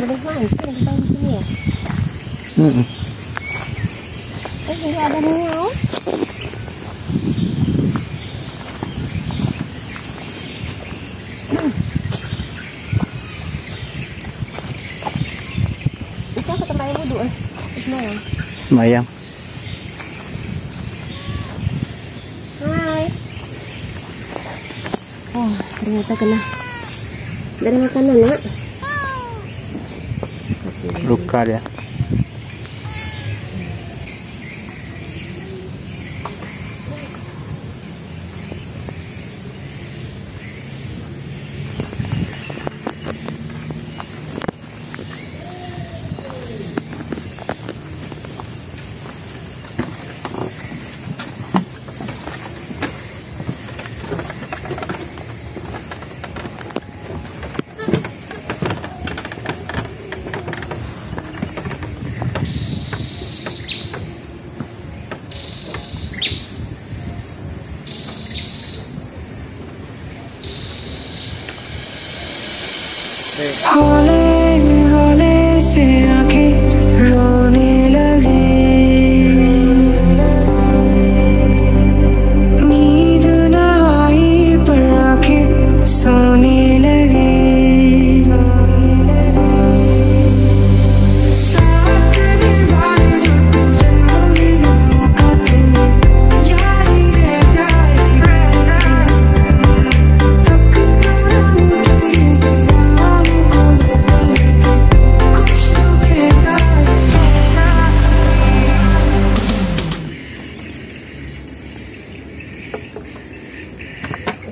Kan kita di sini ya. Hmm. Eh, ini ada miau. Hmm. Itu apa tempat yang duduk eh? Semayang. Semayang. Hai. Oh, ternyata kena dari makanan nak. Brucária.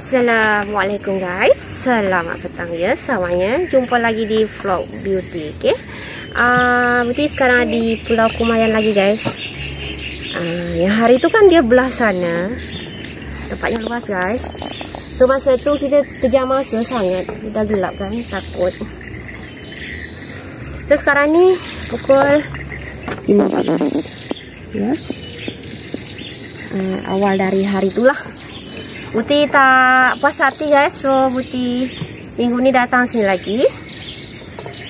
Assalamualaikum guys. Selamat petang ya. Semuanya Jumpa lagi di vlog beauty okay? uh, Beauty sekarang di Pulau Kumayan lagi guys. Uh, Yang hari tu kan dia belah sana. Tempatnya luas guys. So masa tu kita kejar masa sangat. Dah gelap kan? Takut. So sekarang ni pukul 15 Ya. Uh, Awal dari hari itulah Buti tak puas hati guys So Buti minggu ni datang sini lagi.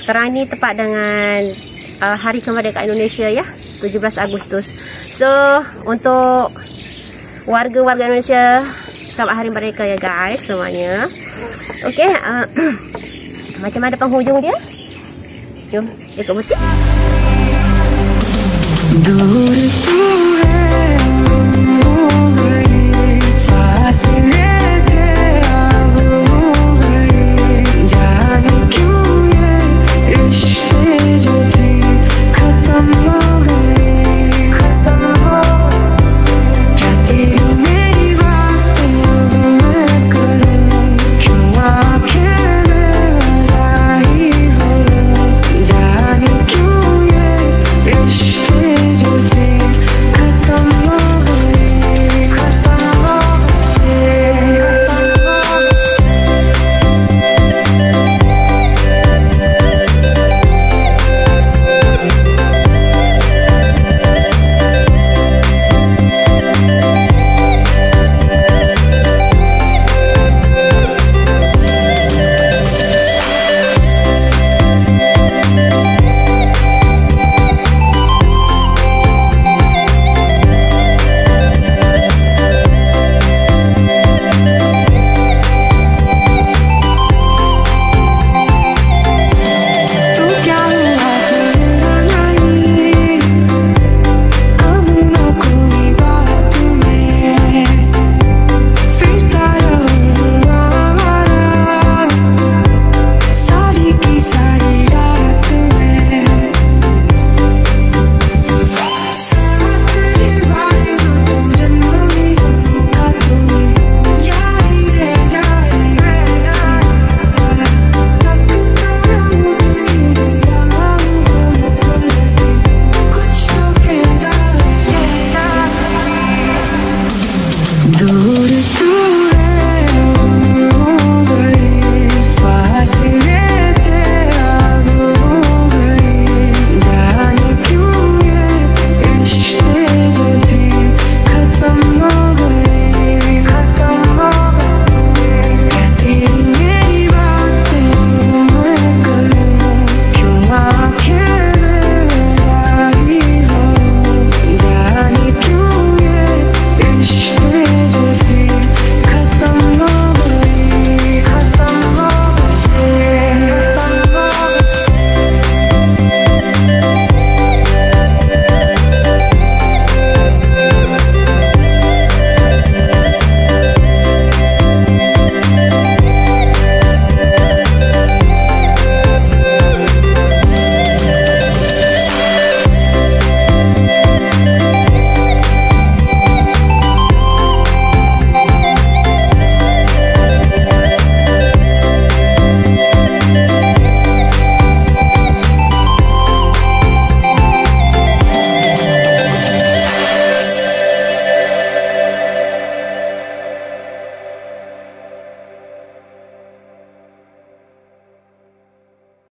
Terang ni tepat dengan uh, Hari Kemerdekaan Indonesia ya. 17 Agustus. So untuk Warga-warga Indonesia Selamat hari mereka ya guys semuanya. Okey uh, Macam ada penghujung dia? Jom ikut Buti. Dulu